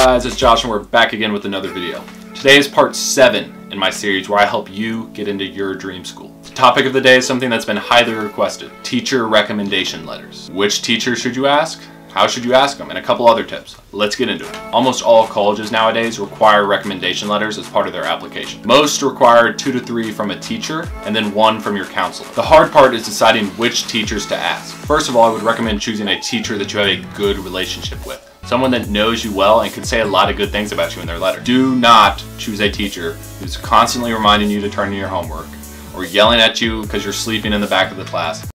guys, it's Josh and we're back again with another video. Today is part 7 in my series where I help you get into your dream school. The topic of the day is something that's been highly requested, teacher recommendation letters. Which teacher should you ask? How should you ask them? And a couple other tips. Let's get into it. Almost all colleges nowadays require recommendation letters as part of their application. Most require two to three from a teacher and then one from your counselor. The hard part is deciding which teachers to ask. First of all, I would recommend choosing a teacher that you have a good relationship with. Someone that knows you well and can say a lot of good things about you in their letter. Do not choose a teacher who's constantly reminding you to turn in your homework or yelling at you because you're sleeping in the back of the class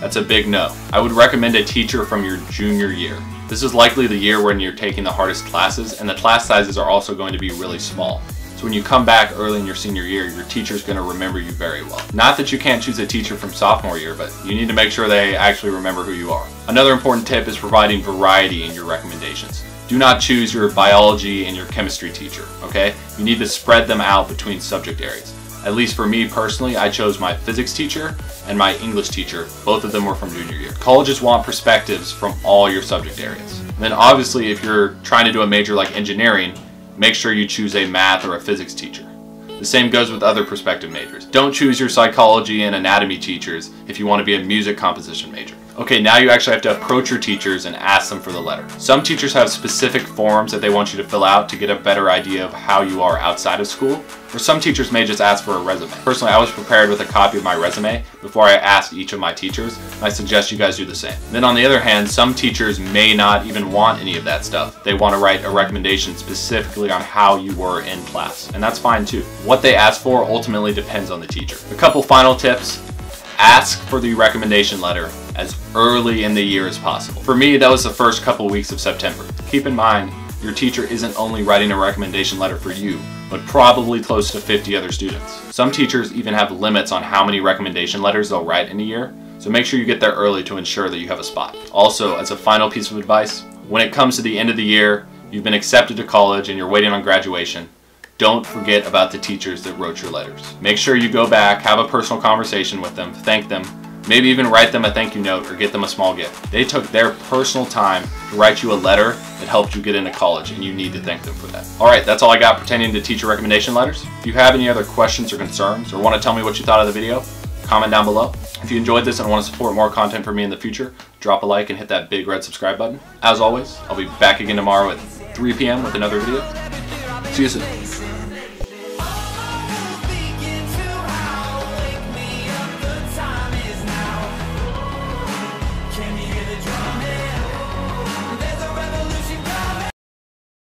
That's a big no. I would recommend a teacher from your junior year. This is likely the year when you're taking the hardest classes and the class sizes are also going to be really small. So when you come back early in your senior year, your teacher's going to remember you very well. Not that you can't choose a teacher from sophomore year, but you need to make sure they actually remember who you are. Another important tip is providing variety in your recommendations. Do not choose your biology and your chemistry teacher, okay? You need to spread them out between subject areas. At least for me personally, I chose my physics teacher and my English teacher. Both of them were from junior year. Colleges want perspectives from all your subject areas. And then obviously if you're trying to do a major like engineering, make sure you choose a math or a physics teacher. The same goes with other prospective majors. Don't choose your psychology and anatomy teachers if you want to be a music composition major. Okay, now you actually have to approach your teachers and ask them for the letter. Some teachers have specific forms that they want you to fill out to get a better idea of how you are outside of school, or some teachers may just ask for a resume. Personally, I was prepared with a copy of my resume before I asked each of my teachers, and I suggest you guys do the same. Then on the other hand, some teachers may not even want any of that stuff. They want to write a recommendation specifically on how you were in class, and that's fine too. What they ask for ultimately depends on the teacher. A couple final tips. Ask for the recommendation letter as early in the year as possible. For me, that was the first couple weeks of September. Keep in mind, your teacher isn't only writing a recommendation letter for you, but probably close to 50 other students. Some teachers even have limits on how many recommendation letters they'll write in a year, so make sure you get there early to ensure that you have a spot. Also, as a final piece of advice, when it comes to the end of the year, you've been accepted to college and you're waiting on graduation, don't forget about the teachers that wrote your letters. Make sure you go back, have a personal conversation with them, thank them, Maybe even write them a thank you note or get them a small gift. They took their personal time to write you a letter that helped you get into college and you need to thank them for that. Alright, that's all I got pertaining to teacher recommendation letters. If you have any other questions or concerns or want to tell me what you thought of the video, comment down below. If you enjoyed this and want to support more content from me in the future, drop a like and hit that big red subscribe button. As always, I'll be back again tomorrow at 3 p.m. with another video. See you soon.